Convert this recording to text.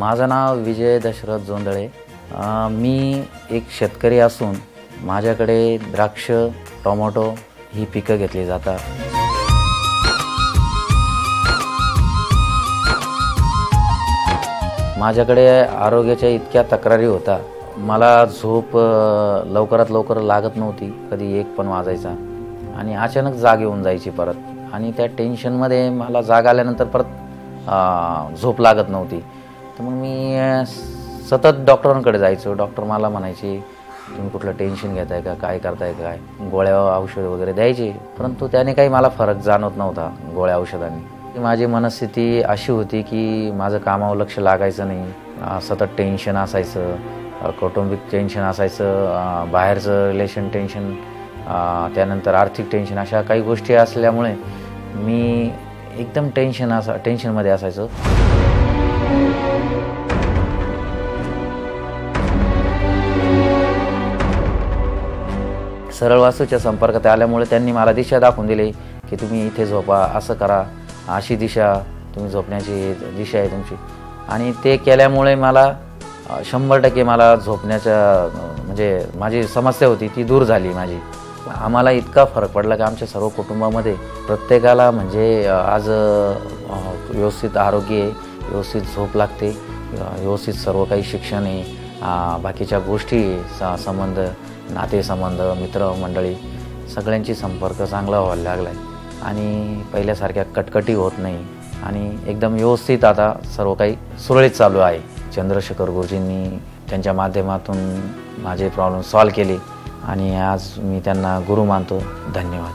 माझं नाव विजय दशरथ जोंदळे मी एक शेतकरी असून माझ्याकडे द्राक्ष टोमॅटो ही पिकं घेतली जातात. माझ्याकडे आरोग्याच्या इतक्या तक्रारी होता. मला झोप लवकरात लवकर लागत नव्हती. कधी एक पण वाजायचा. आणि अचानक जाग येऊन जायची परत. आणि त्या टेन्शनमध्ये मला जाग आल्यानंतर परत झोप लागत नव्हती. तर मग मी सतत डॉक्टरांकडे जायचो. डॉक्टर मला म्हणायचे तुम्ही कुठलं टेन्शन घेताय का? काय करताय काय? गोळ्या औषध वगैरे द्यायचे. परंतु त्याने काही मला फरक जाणवत नव्हता गोळ्या औषधांनी. माझी मनस्थिती अशी होती की माझं कामावर लक्ष लागायचं नाही. सतत टेन्शन असायचं कौटुंबिक टेन्शन असायचं बाहेरचं रिलेशन टेन्शन त्यानंतर आर्थिक टेन्शन अशा काही गोष्टी असल्यामुळे मी एकदम टेन्शन असा टेन्शनमध्ये असायचं. सरळ वास्तूच्या संपर्कात आल्यामुळे त्यांनी मला दिशा दाखवून दिली की तुम्ही इथे झोपा असं करा. अशी दिशा तुम्ही झोपण्याची दिशा आहे तुमची. आणि ते केल्यामुळे मला शंभर टक्के मला झोपण्याच्या म्हणजे माझी समस्या होती ती दूर झाली माझी. आम्हाला इतका फरक पडला की आमच्या सर्व कुटुंबामध्ये प्रत्येकाला म्हणजे आज व्यवस्थित आरोग्य आहे व्यवस्थित झोप लागते व्यवस्थित सर्व काही शिक्षण आहे बाकीच्या गोष्टी संबंध नातेसंबंध मित्रमंडळी सगळ्यांची संपर्क चांगला व्हायला लागला आहे आणि पहिल्यासारख्या कटकटी होत नाही. आणि एकदम व्यवस्थित आता सर्व काही सुरळीत चालू आहे. चंद्रशेखर गुरुजींनी त्यांच्या माध्यमातून माझे प्रॉब्लेम सॉल्व केले. आणि आज मी त्यांना गुरु मानतो. धन्यवाद.